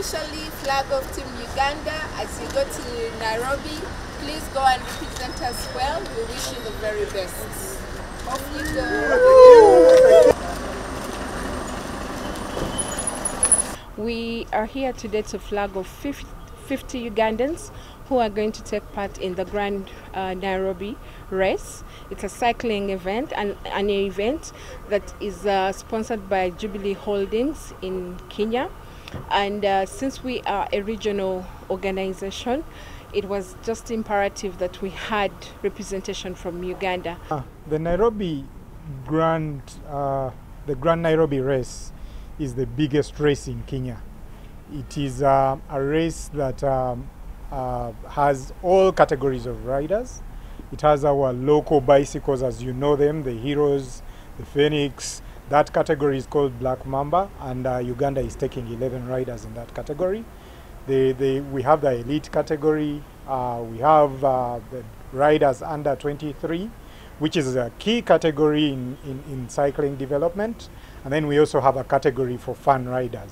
officially flag of Team Uganda as you go to Nairobi. Please go and represent us well. We wish you the very best. Off you go. We are here today to flag of 50, 50 Ugandans who are going to take part in the Grand uh, Nairobi race. It's a cycling event, an, an event that is uh, sponsored by Jubilee Holdings in Kenya. And uh, since we are a regional organization, it was just imperative that we had representation from Uganda. Uh, the Nairobi Grand, uh, the Grand Nairobi race is the biggest race in Kenya. It is uh, a race that um, uh, has all categories of riders. It has our local bicycles as you know them, the Heroes, the Phoenix. That category is called Black Mamba and uh, Uganda is taking 11 riders in that category. We have the elite category, uh, we have uh, the riders under 23, which is a key category in, in, in cycling development. And then we also have a category for fun riders.